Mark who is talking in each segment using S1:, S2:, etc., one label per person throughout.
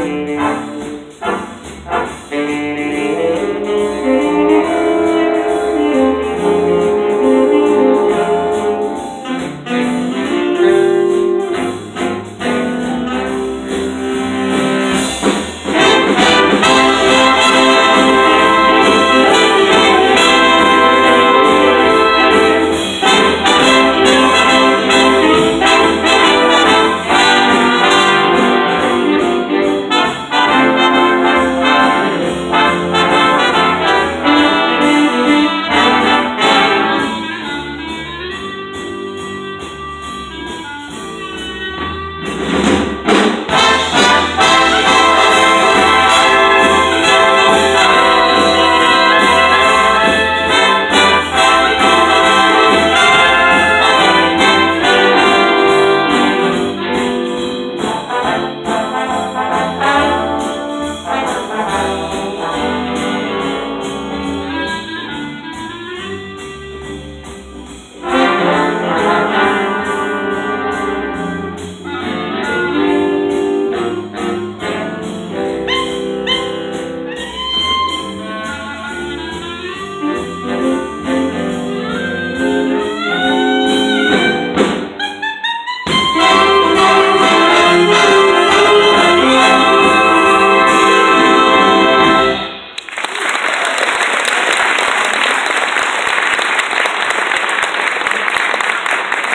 S1: Amém.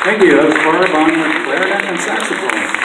S1: Thank you. That was Barb on the clarinet and saxophone.